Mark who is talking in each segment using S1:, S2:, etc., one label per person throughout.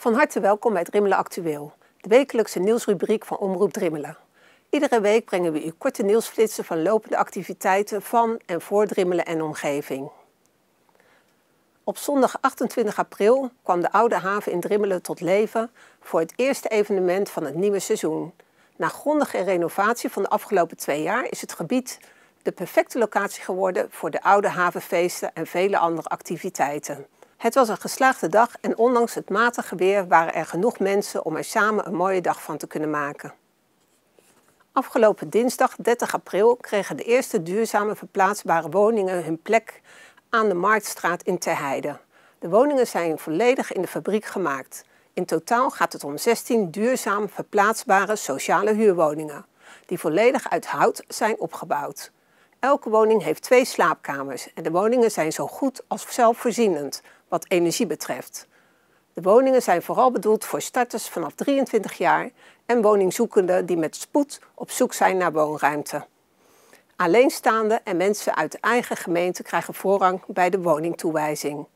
S1: Van harte welkom bij Drimmelen Actueel, de wekelijkse nieuwsrubriek van Omroep Drimmelen. Iedere week brengen we u korte nieuwsflitsen van lopende activiteiten van en voor Drimmelen en omgeving. Op zondag 28 april kwam de Oude Haven in Drimmelen tot leven voor het eerste evenement van het nieuwe seizoen. Na grondige renovatie van de afgelopen twee jaar is het gebied de perfecte locatie geworden voor de Oude Havenfeesten en vele andere activiteiten. Het was een geslaagde dag en ondanks het matige weer waren er genoeg mensen om er samen een mooie dag van te kunnen maken. Afgelopen dinsdag 30 april kregen de eerste duurzame verplaatsbare woningen hun plek aan de Marktstraat in Terheide. De woningen zijn volledig in de fabriek gemaakt. In totaal gaat het om 16 duurzaam verplaatsbare sociale huurwoningen, die volledig uit hout zijn opgebouwd. Elke woning heeft twee slaapkamers en de woningen zijn zo goed als zelfvoorzienend wat energie betreft. De woningen zijn vooral bedoeld voor starters vanaf 23 jaar en woningzoekenden die met spoed op zoek zijn naar woonruimte. Alleenstaande en mensen uit de eigen gemeente krijgen voorrang bij de woningtoewijzing.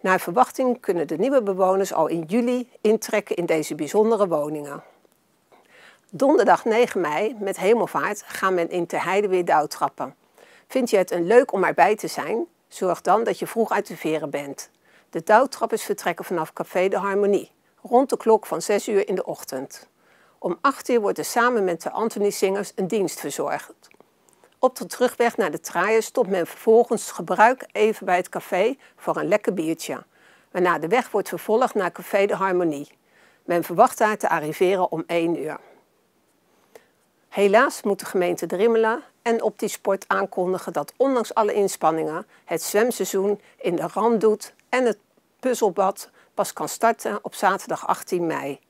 S1: Naar verwachting kunnen de nieuwe bewoners al in juli intrekken in deze bijzondere woningen. Donderdag 9 mei met hemelvaart gaan men in Terheide weer douwtrappen. Vind je het een leuk om erbij te zijn? Zorg dan dat je vroeg uit de veren bent. De douwtrappers vertrekken vanaf Café de Harmonie, rond de klok van 6 uur in de ochtend. Om 8 uur wordt er samen met de Anthony-zingers een dienst verzorgd. Op de terugweg naar de traaien stopt men vervolgens gebruik even bij het café voor een lekker biertje. Waarna de weg wordt vervolgd naar Café de Harmonie. Men verwacht daar te arriveren om 1 uur. Helaas moet de gemeente Drimmelen en Optisport aankondigen dat ondanks alle inspanningen het zwemseizoen in de rand doet en het puzzelbad pas kan starten op zaterdag 18 mei.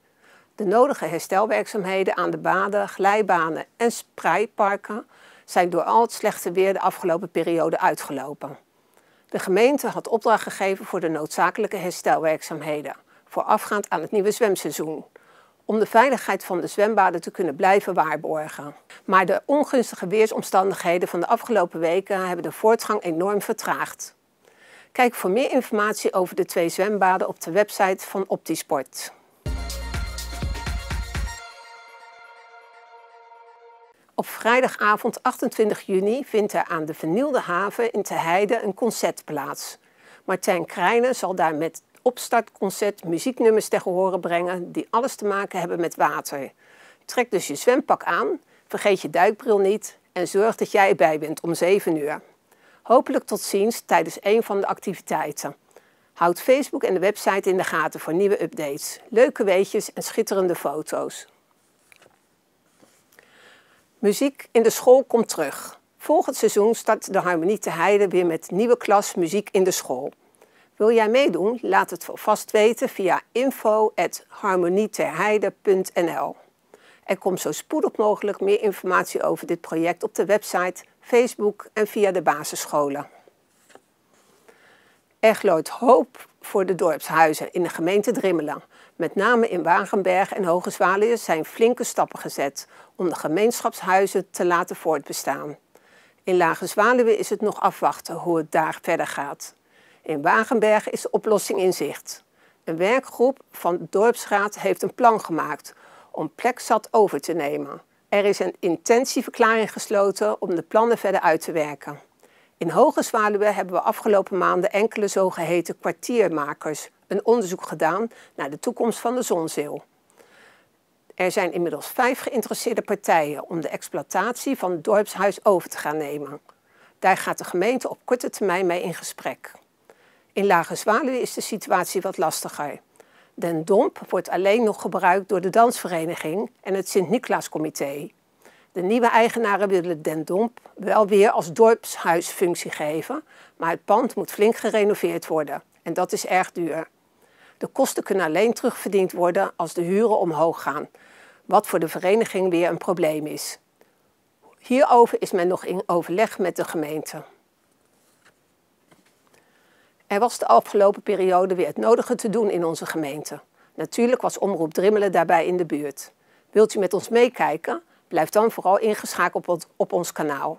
S1: De nodige herstelwerkzaamheden aan de baden, glijbanen en spreiparken zijn door al het slechte weer de afgelopen periode uitgelopen. De gemeente had opdracht gegeven voor de noodzakelijke herstelwerkzaamheden, voorafgaand aan het nieuwe zwemseizoen om de veiligheid van de zwembaden te kunnen blijven waarborgen. Maar de ongunstige weersomstandigheden van de afgelopen weken hebben de voortgang enorm vertraagd. Kijk voor meer informatie over de twee zwembaden op de website van Optisport. Op vrijdagavond 28 juni vindt er aan de vernielde haven in Terheide een concert plaats. Martijn Krijnen zal daar met opstartconcert muzieknummers tegen horen brengen die alles te maken hebben met water. Trek dus je zwempak aan, vergeet je duikbril niet en zorg dat jij erbij bent om 7 uur. Hopelijk tot ziens tijdens een van de activiteiten. Houd Facebook en de website in de gaten voor nieuwe updates, leuke weetjes en schitterende foto's. Muziek in de school komt terug. Volgend seizoen start de Harmonie te Heide weer met nieuwe klas Muziek in de school. Wil jij meedoen? Laat het vast weten via info.harmonieterheide.nl. Er komt zo spoedig mogelijk meer informatie over dit project op de website, Facebook en via de basisscholen. Er glooit hoop voor de dorpshuizen in de gemeente Drimmelen. Met name in Wagenberg en Hoge Zwaluwen zijn flinke stappen gezet om de gemeenschapshuizen te laten voortbestaan. In Lage Zwaluwen is het nog afwachten hoe het daar verder gaat. In Wagenberg is de oplossing in zicht. Een werkgroep van dorpsraad heeft een plan gemaakt om plekzat over te nemen. Er is een intentieverklaring gesloten om de plannen verder uit te werken. In Hoge Zwaluwe hebben we afgelopen maanden enkele zogeheten kwartiermakers een onderzoek gedaan naar de toekomst van de zonzeel. Er zijn inmiddels vijf geïnteresseerde partijen om de exploitatie van het dorpshuis over te gaan nemen. Daar gaat de gemeente op korte termijn mee in gesprek. In Lage Zwaluwe is de situatie wat lastiger. Den Domp wordt alleen nog gebruikt door de dansvereniging en het Sint-Niklaascomité. De nieuwe eigenaren willen Den Domp wel weer als dorpshuisfunctie geven, maar het pand moet flink gerenoveerd worden en dat is erg duur. De kosten kunnen alleen terugverdiend worden als de huren omhoog gaan, wat voor de vereniging weer een probleem is. Hierover is men nog in overleg met de gemeente. Er was de afgelopen periode weer het nodige te doen in onze gemeente. Natuurlijk was Omroep Drimmelen daarbij in de buurt. Wilt u met ons meekijken? Blijf dan vooral ingeschakeld op, ons kanaal.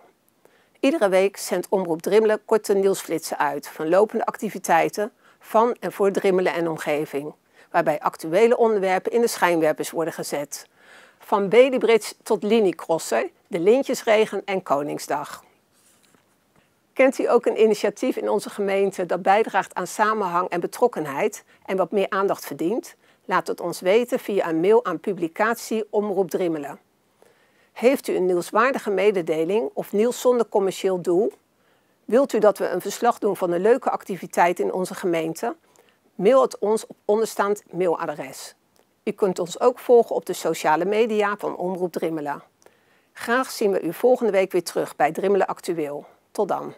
S1: Iedere week zendt Omroep Drimmelen korte nieuwsflitsen uit van lopende activiteiten van en voor Drimmelen en omgeving. waarbij actuele onderwerpen in de schijnwerpers worden gezet. Van Bridge tot liniecrossen, de Lintjesregen en Koningsdag. Kent u ook een initiatief in onze gemeente dat bijdraagt aan samenhang en betrokkenheid en wat meer aandacht verdient? Laat het ons weten via een mail aan publicatie Omroep Drimmelen. Heeft u een nieuwswaardige mededeling of nieuws zonder commercieel doel? Wilt u dat we een verslag doen van een leuke activiteit in onze gemeente? Mail het ons op onderstaand mailadres. U kunt ons ook volgen op de sociale media van Omroep Drimmelen. Graag zien we u volgende week weer terug bij Drimmelen Actueel. Tot dan.